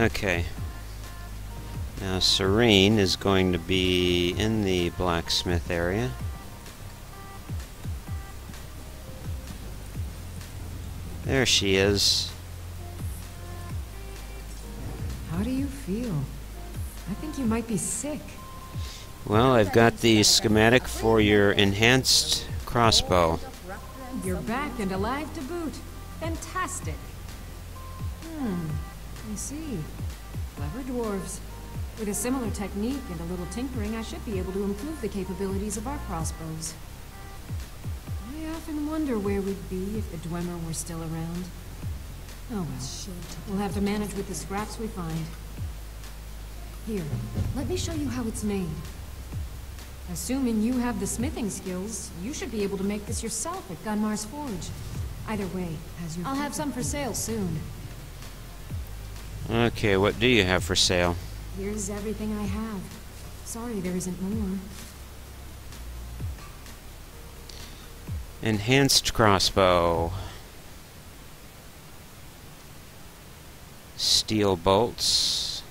Okay. Now Sorine is going to be in the blacksmith area. There she is. How do you feel? I think you might be sick. Well, I've got the schematic for your enhanced crossbow. You're back and alive to boot. Fantastic. Hmm, I see. Clever dwarves. With a similar technique and a little tinkering, I should be able to improve the capabilities of our crossbows. I often wonder where we'd be if the Dwemer were still around. Oh well. We'll have to manage with the scraps we find. Here, let me show you how it's made. Assuming you have the smithing skills, you should be able to make this yourself at Gunmar's Forge. Either way, as you I'll have some for sale soon. Okay, what do you have for sale? Here's everything I have. Sorry there isn't more. Enhanced crossbow. Steel bolts.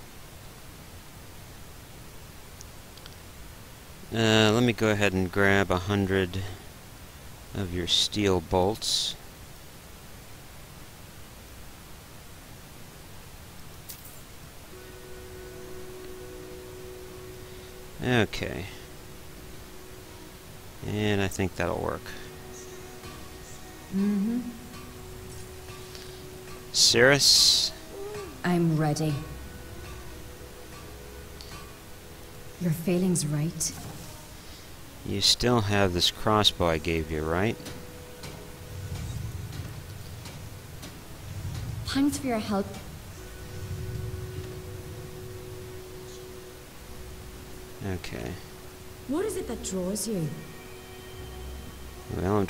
Uh, let me go ahead and grab a hundred of your steel bolts. Okay. And I think that'll work. Mm-hmm. Cirrus, I'm ready. Your feeling's right. you still have this crossbow I gave you, right? Thanks for your help. Okay. What is it that draws you? Well, I'm